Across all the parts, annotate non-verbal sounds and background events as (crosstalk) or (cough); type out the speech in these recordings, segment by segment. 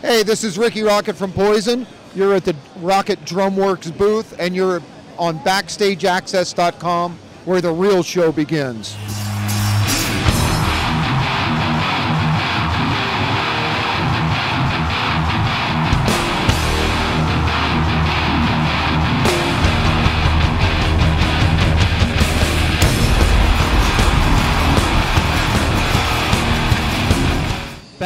Hey, this is Rikki Rockett from Poison. You're at the Rockett Drum Works booth, and you're on BackstageAxxess.com, where the real show begins.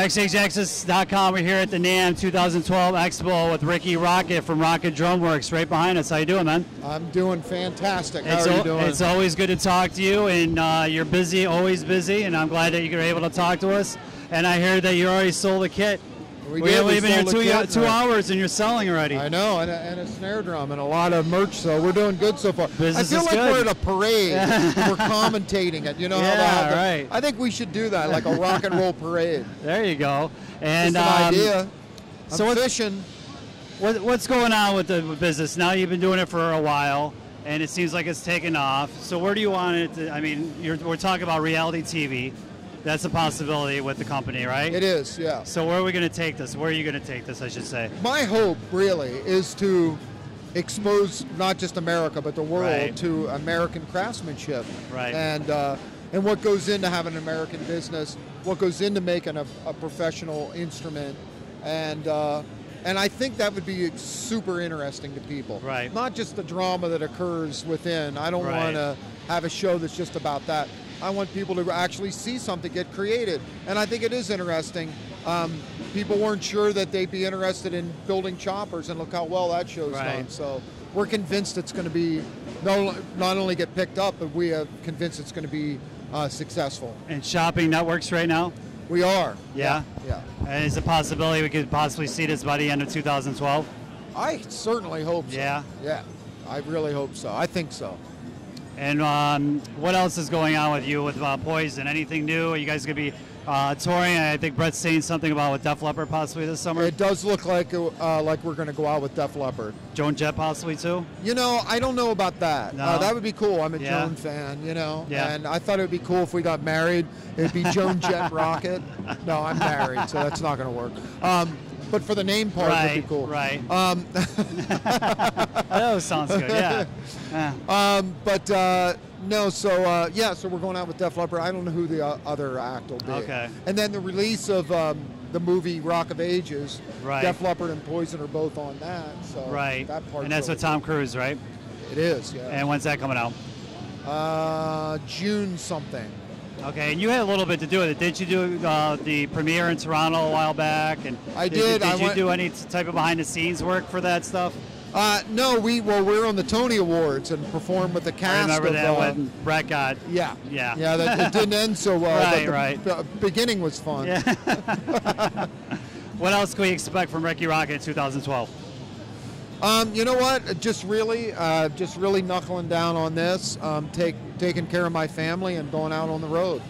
BackstageAxxess.com. We're here at the NAMM 2012 Expo with Rikki Rockett from Rockett Drum Works right behind us. How you doing, man? I'm doing fantastic. How it's are you doing? It's always good to talk to you, and uh, you're busy, always busy, and I'm glad that you're able to talk to us. And I heard that you already sold a kit. We we have been here two, two hours, and you're selling already. I know, and a, and a snare drum and a lot of merch, so we're doing good so far. Business I feel like good. we're at a parade. (laughs) we're commentating it. You know how Yeah, they have the- right. I think we should do that, like a rock and roll parade. (laughs) There you go. And Just an um, idea. I'm so fishing. What, what's going on with the business? Now you've been doing it for a while, and it seems like it's taken off. So where do you want it to? I mean, you're, we're talking about reality TV. That's a possibility with the company, right? It is, yeah. So where are we going to take this? Where are you going to take this? I should say. My hope really is to expose not just America but the world Right. to American craftsmanship. Right. And uh, and what goes into having an American business, what goes into making a, a professional instrument, and uh, and I think that would be super interesting to people. Right. Not just the drama that occurs within. I don't Right. want to have a show that's just about that. I want people to actually see something get created, and I think it is interesting. Um, people weren't sure that they'd be interested in building choppers, and look how well that show's Right. done. So we're convinced it's going to be not, not only get picked up, but we are convinced it's going to be uh, successful. And shopping networks right now. We are. Yeah. Yeah. And is a possibility we could possibly see this by the end of 2012? I certainly hope so. Yeah. Yeah. I really hope so. I think so. And um, what else is going on with you with uh, Poison? Anything new? Are you guys going to be uh, touring? I think Brett's saying something about with Def Leppard possibly this summer. It does look like uh, like we're going to go out with Def Leppard. Joan Jett possibly too. You know, I don't know about that. No? Uh, that would be cool. I'm a Yeah. Joan fan, you know. Yeah. And I thought it would be cool if we got married. It'd be Joan Jett Rockett. (laughs) No, I'm married, so that's not going to work. Um, but for the name part, Right, be cool. right. Um, (laughs) (laughs) Oh, sounds good. Yeah. Yeah. um, but uh, no, so uh, yeah, so we're going out with Def Leppard. I don't know who the uh, other act will be. Okay. And then the release of um, the movie Rock of Ages. Right. Def Leppard and Poison are both on that. So Right. That part. And that's with Tom Cruise, right? It is. Yeah. And when's that coming out? uh, June something. Okay, and you had a little bit to do with it. Did you do uh, the premiere in Toronto a while back? And I Did, did. did I you went- do any type of behind the scenes work for that stuff? Uh, no, we well we're on the Tony Awards and performed with the cast. I remember of, that uh, when Brett got. Yeah, Yeah. yeah. That it didn't (laughs) end so well. Right, the, right. The beginning was fun. Yeah. (laughs) what else can we expect from Rikki Rockett in 2012? Um, you know what? Just really, uh, just really knuckling down on this. Um, take taking care of my family and going out on the road,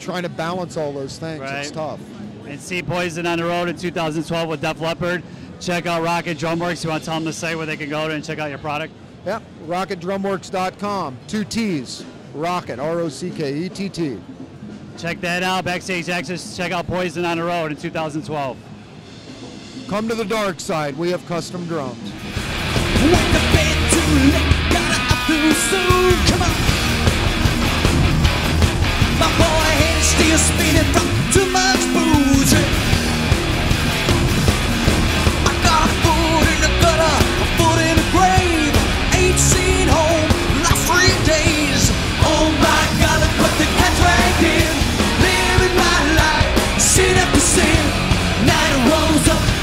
trying to balance all those things. It's tough. And see Poison on the road in 2012 with Def Leppard. Check out Rockett Drum Works. You want to tell them the site where they can go to and check out your product? Yeah. RockettDrumworks.com. Two T's. Rockett. R O C K E T T. Check that out. Backstage Axxess. Check out Poison on the road in 2012. Come to the dark side. We have custom drums. goes up.